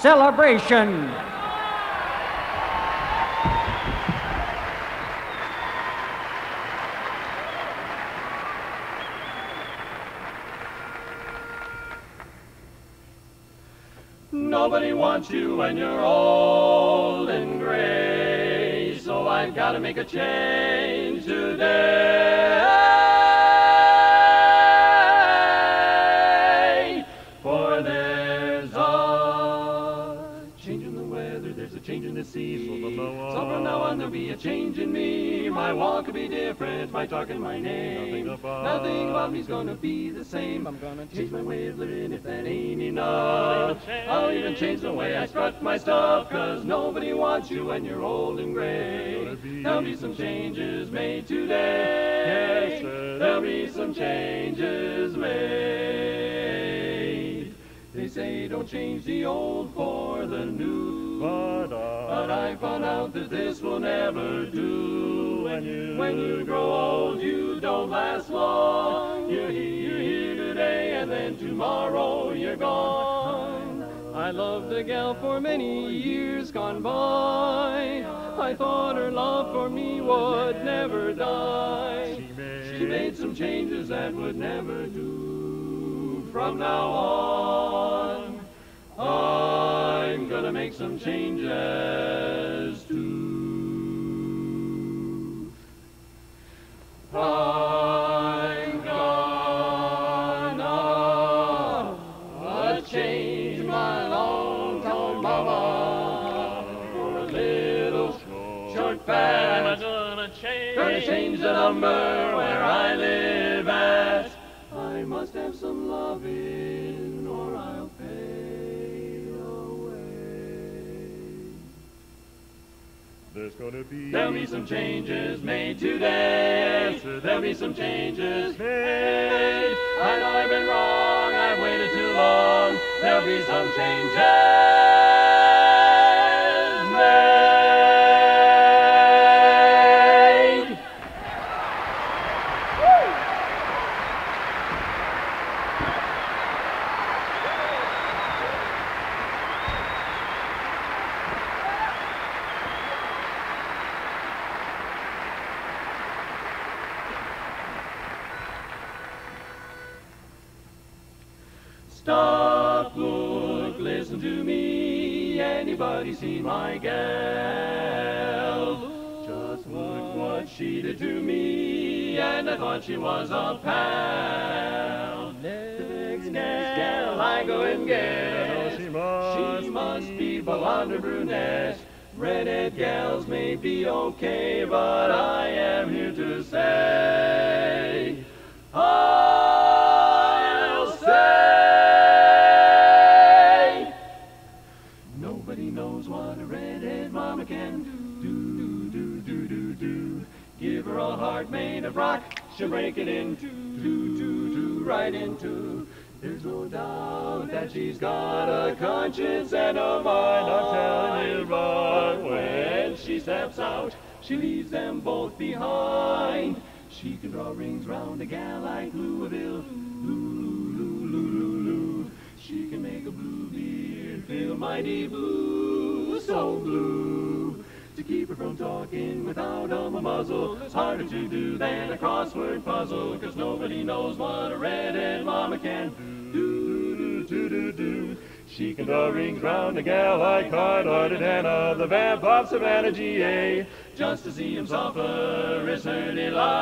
celebration. Nobody wants you when you're old and gray, so I've got to make a change today. My walk will be different, my talk and my name. Nothing about me's gonna be the same. I'm gonna change my way of living if that ain't enough. I'll even change the way I strut my stuff, cause nobody wants you when you're old and gray. There'll be some changes made today. Yes, There'll be some changes made. They say don't change the old for the new. Uh, but I, found out that this will never do. When you, when you grow old, you don't last long. You're here, you're here today, and then tomorrow you're gone. I loved a gal for many years gone by. I thought her love for me would never die. She made some changes that would never do. From now on, I'm gonna make some changes too. I'm gonna change my long tall mama for a little short fat. gonna change. Gonna change the number There's gonna be. There'll be some changes made today. There'll be some changes made. I know I've been wrong. I've waited too long. There'll be some changes made. Listen to me. Anybody seen my gal? Just look what she did to me, and I thought she was a pal. Next gal I go and get. She must She must be blonde or brunette. Redhead gals may be okay, but I am here to say, I'll ah! She'll break it into, two, two, two, right into. There's no doubt that she's got a conscience and a mind. I'm telling you, when she steps out, she leaves them both behind. She can draw rings round a gal like Louisville. Lou, Lou, Lou, Lou, Lou, Lou. She can make a blue beard feel mighty blue, so blue. To keep her from talking without a muzzle, it's harder to do than a crossword puzzle, cause nobody knows what a redhead mama can do, do, do, do, do. She can draw rings round a gal like hard-hearted Hannah, the vamp of Savannah, GA. Just to see him suffer is her delight,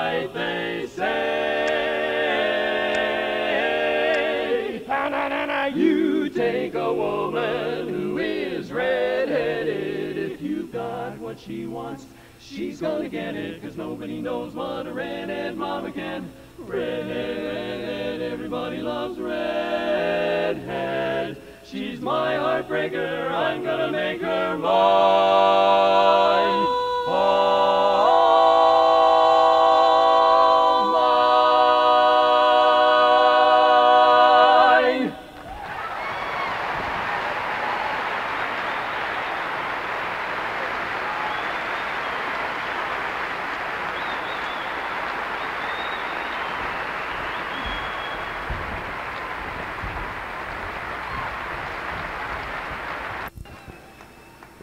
she wants, she's gonna get it. Cause nobody knows what a redhead mama can. Redhead, redhead, everybody loves redhead. She's my heartbreaker, I'm gonna make her mine.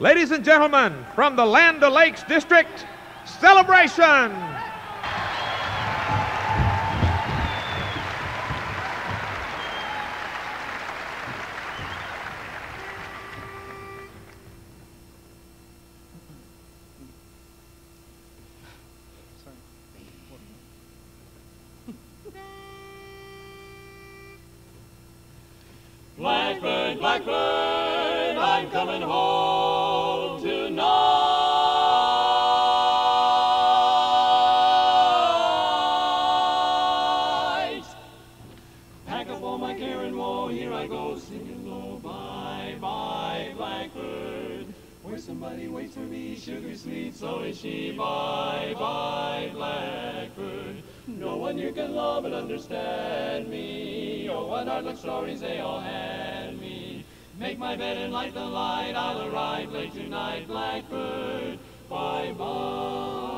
Ladies and gentlemen, from the Land O'Lakes District, celebration! Blackbird, blackbird, I'm coming home waits for me, sugar sweet, so is she. Bye, bye, blackbird. No one you can love and understand me. Oh, what are the stories they all hand me? Make my bed and light the light. I'll arrive late tonight, blackbird. Bye bye.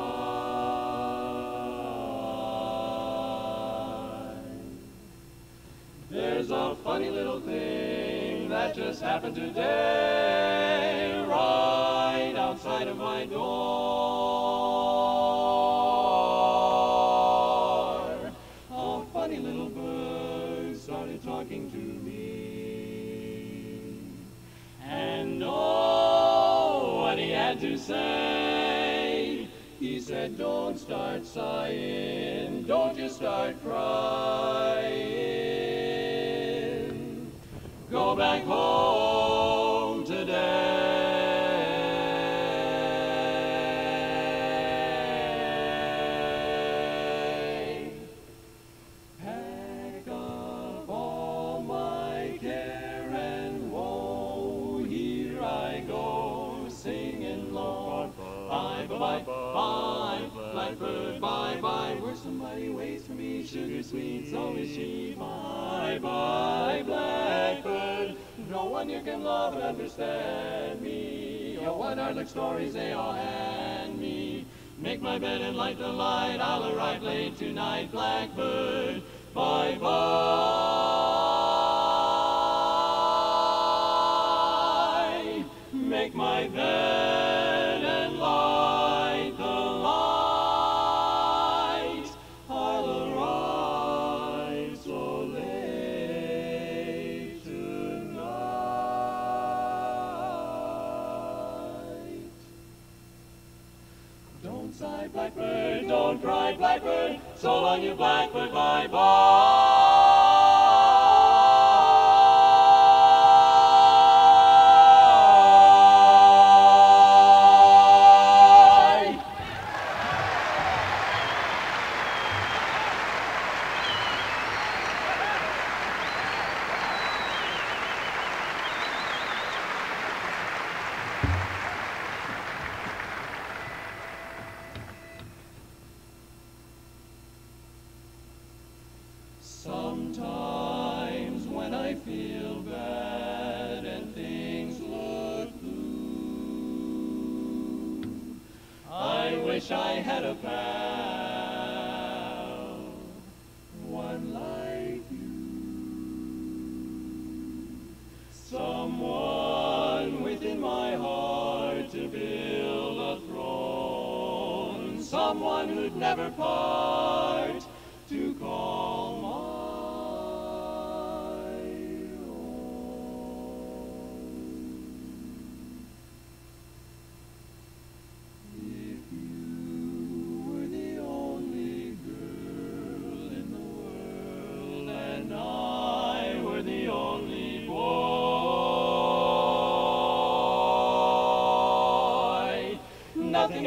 There's a funny little thing that just happened today, right outside of my door. A funny little bird started talking to me. And oh, what he had to say. He said, don't start sighing, don't you start crying. Go back home today. Pack up all my care and woe. Here I go, singing low. Bye, bye, bye, blackbird, bye, bye. Where somebody waits for me, sugar sweet, so oh, is she. Bye, bye, No one here can love and understand me. Oh, what are the stories they all hand me? Make my bed and light the light. I'll arrive late tonight, blackbird. Bye sigh, blackbird, don't cry, blackbird. So long, you blackbird, bye wish I had a pal, one like you. Someone within my heart to build a throne, someone who'd never part to call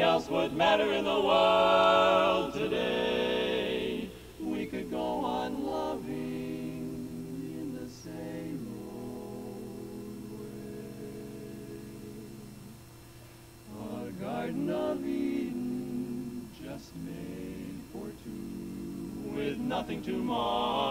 else would matter in the world today. We could go on loving in the same old way. A garden of Eden just made for two, with nothing to mar.